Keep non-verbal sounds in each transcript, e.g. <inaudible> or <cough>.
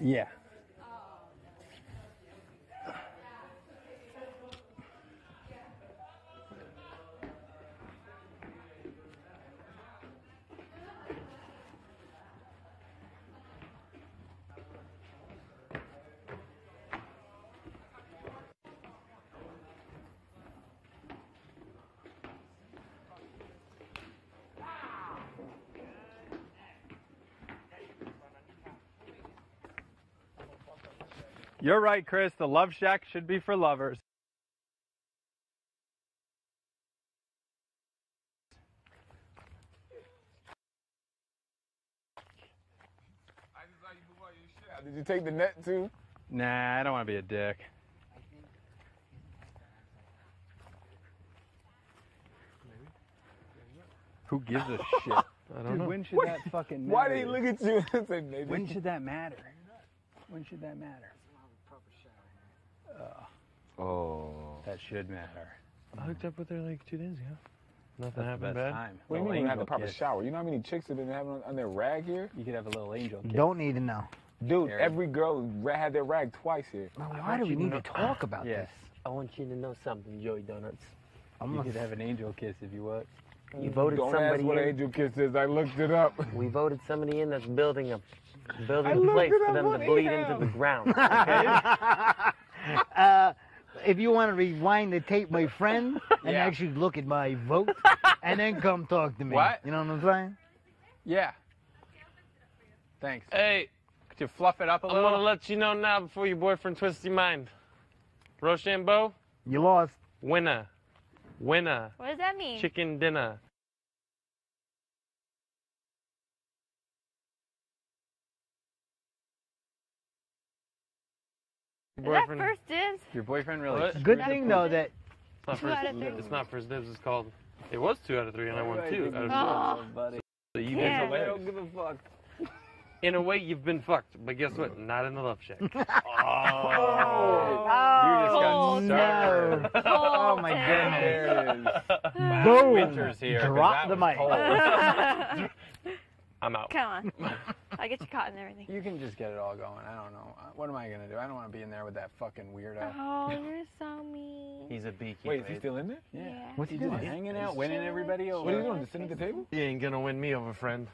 Yeah. You're right, Chris. The Love Shack should be for lovers. Did you take the net too? Nah, I don't want to be a dick. Who gives a <laughs> shit? I don't Dude, know. when should that fucking matter? Why did he look at you and say maybe? When should that matter? When should that matter? Oh. That should matter. I hooked up with her like two days ago. Nothing That's the happened best bad. time. What do you mean you had the angel proper kiss. shower? You know how many chicks that didn't have it on, on their rag here? You could have a little angel kiss. Don't need to know. Dude, Aaron. every girl ra- had their rag twice here. Why do we need to talk about Yes. I want you to know something, Joey Donuts. I'm You gonna could have an angel kiss if you want. You voted Don't ask somebody what in. angel kiss is. I looked it up. We voted somebody in that's building a building looked place it for up them on to bleed into the ground. <laughs> Okay? uh, if you want to rewind the tape, my friend, and Yeah. actually look at my vote, <laughs> and then come talk to me. What? You know what I'm saying? Yeah. Thanks. hey, Could you fluff it up a I'm little? gonna let you know now before your boyfriend twists your mind. Rochambeau, You lost. winner, winner, What does that mean? chicken dinner. Is that Boyfriend- first dibs? Your boyfriend really? What? screwed Good the thing though that It's not Two first. out of three. It's not first dibs. It's called. It was two out of three, and I won two out of Oh. buddy. So you've Yeah. I don't give a fuck. In a way, you've been fucked, but guess what? Not in the love shack. <laughs> Oh. Oh, you just got oh, no. started. Oh my There goodness. it is. <laughs> Boom. Winter's here. 'cause Drop that the was mic. cold. <laughs> I'm out. Come on. I get you caught in everything. You can just get it all going. I don't know. Uh, What am I gonna do? I don't want to be in there with that fucking weirdo. Oh, you're so mean. He's a beekeeper. Wait, is he still in there? Yeah. Yeah. What's he He's just doing? hanging out, He's winning everybody over. What are you doing? Just sitting at the table? He ain't gonna win me over, friend.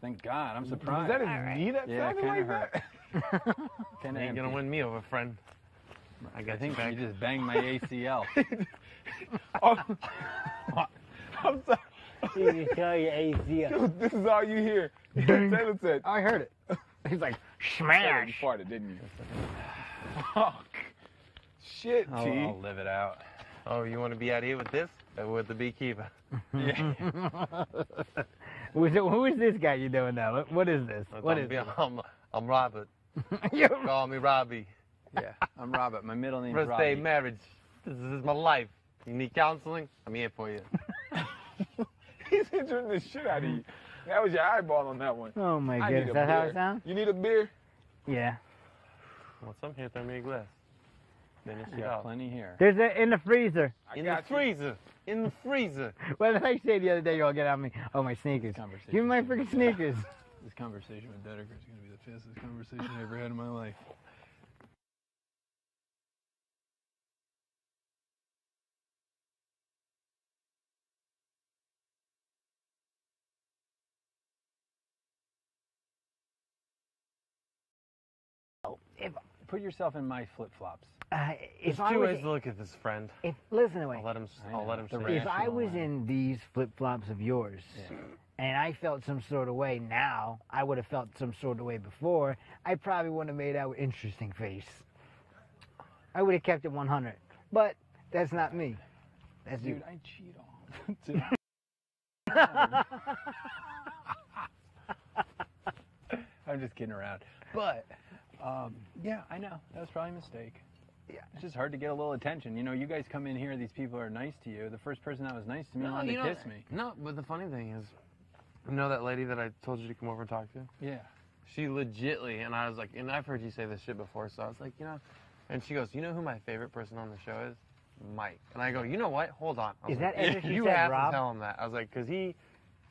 Thank God. I'm Is surprised. that his All right. knee that Yeah, sounded kinda like hurt. that? <laughs> Kinda He ain't gonna win me over, friend. I got I think you you just banged my ACL. <laughs> Oh, <laughs> I'm sorry. You tell your ACL. Dude, this is all you hear. <laughs> Taylor said. I heard it. <laughs> He's like, Taylor, you farted, didn't you? <laughs> Fuck. Shit, I'll, T. I'll live it out. Oh, you want to be out here with this? Or with the beekeeper? Yeah. Who's, who is this guy you're doing now? What- What is this? What I'm, is be- this? I'm, I'm Robert. You- Call me Robbie. yeah. I'm Robert. My middle name's First Robbie. day marriage. This is, this is my life. You need counseling? I'm here for you. He's injuring the shit out of you. That was your eyeball on that one. Oh my I need goodness. a That's how it sounds? You need a beer? Yeah. Want some? Here, throw me a glass. Then I it got plenty here. There's a, in the freezer. I In the you. freezer. In the freezer. <laughs> What did I say the other day? Y'all get on me. Oh, my sneakers. Conversation. Give me my freaking sneakers. <laughs> This conversation with Dedeker is going to be the fastest conversation I ever had in my life. If, Put yourself in my flip flops. uh, if There's I two was, ways to look at this, friend. if listen to me. I'll let him. I I'll know, let him say. If I was way. in these flip flops of yours, Yeah. and I felt some sort of way now, I would have felt some sort of way before. I probably wouldn't have made out with interesting face. I would have kept it 100. But that's not me. That's Dude, you. I cheat all the time. I'm just kidding around. But, um, yeah, I know. That was probably a mistake. Yeah. It's just hard to get a little attention. You know, you guys come in here, these people are nice to you. The first person that was nice to me No, wanted to know- kiss me. No, but the funny thing is, you know that lady that I told you to come over and talk to? Yeah. She legitly, and I was like, and I've heard you say this shit before, so I was like, you know, and she goes, you know who my favorite person on the show is? Mike. And I go, you know what? Hold on. Is like, that after she you said have Rob? to tell him that. I was like, because he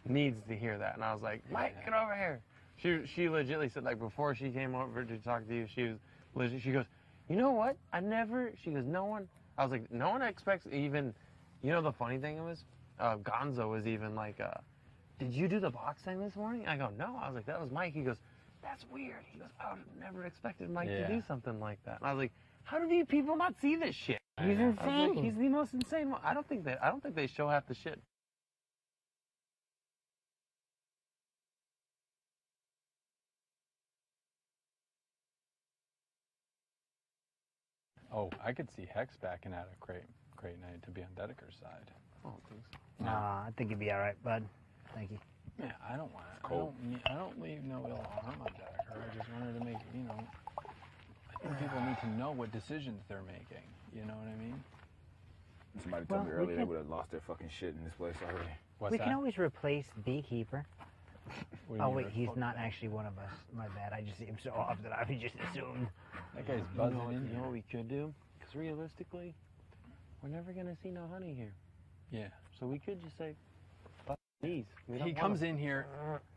needs to hear that. And I was like, Mike, get over here. She she legitly said like before she came over to talk to you, she was legit. She goes, you know what? I never. She goes, no one. I was like, no one expects even. You know the funny thing it was, uh, Gonzo was even like, uh, did you do the box thing this morning? I go, no. I was like, that was Mike. He goes, that's weird. He goes, I would have never expected Mike Yeah. to do something like that. And I was like, how do these people not see this shit? He's I was like, insane. he's the most insane one. I don't think that. I don't think they show half the shit. Oh, I could see Hex backing out of Crate Crate Night to be on Dedeker's side. I don't think so. Nah, I think you'd be all right, bud. Thank you. Yeah, I don't want to. I cold. don't. need- I don't leave no ill harm on Dedeker. I just wanted to make you know. I think people need to know what decisions they're making. You know what I mean? Somebody told Well, me we earlier they can- would have lost their fucking shit in this place already. What's we that? can always replace Beekeeper. What do you Oh mean, wait, Rick? he's not actually one of us. My bad. I just see him so often that I just assumed. That guy's You buzzing know, in you know here. what we could do? Because realistically, we're never gonna see no honey here. Yeah. So we could just say, "Fuck bees." We don't He want comes 'em. in here.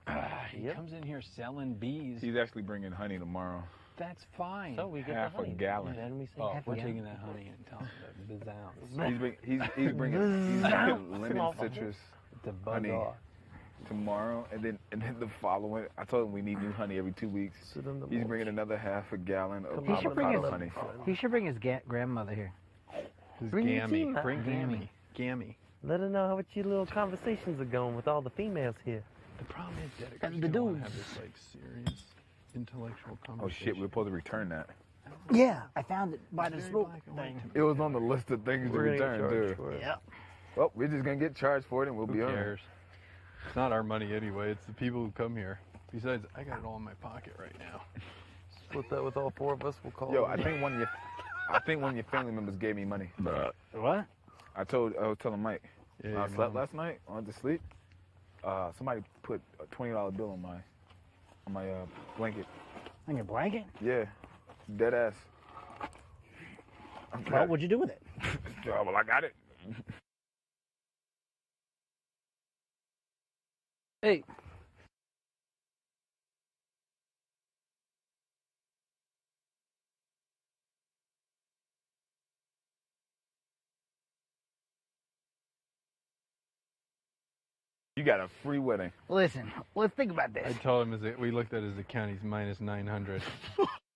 <clears throat> he Yep. comes in here selling bees. He's actually bringing honey tomorrow. That's fine. So we get half the a honey. gallon. And then we say, oh, half we're taking that honey and telling him to <laughs> bounce. He's, bring, he's, he's bringing he's <laughs> bringing lemon citrus to buzz honey off. Tomorrow, and then and then the following. I told him we need new honey every two weeks. Sit in the He's mulch. bringing another half a gallon of He should bring avocado his- honey. He should bring his ga- grandmother here. Who's Bring Gammy? team out. Bring Gammy. Gammy. Gammy. Let her know how what your little conversations are going with all the females here. The problem is Dedeker's And the dudes. have this like serious intellectual conversation. Oh shit, we're supposed to return that. Yeah, I found it by the Very smoke black and white thing. It was on the list of things to We're gonna get return, charged too. for it. Yeah. Well, we're just gonna get charged for it, and we'll Who be on. Cares? It's not our money anyway. It's the people who come here. Besides, I got it all in my pocket right now. Split that with all four of us. We'll call Yo, it. I think one of your, I think one of your family members gave me money. What? I told, I was telling Mike, Yeah, I slept mom- last night. I went to sleep. Uh, somebody put a twenty dollar bill on my, on my uh, blanket. On your blanket? Yeah, dead ass. I'm Well, what'd you do with it? Oh, <laughs> well, I got it. Hey. You got a free wedding. Listen, let's think about this. I this. told him as a, we looked at his account. He's minus nine hundred. <laughs>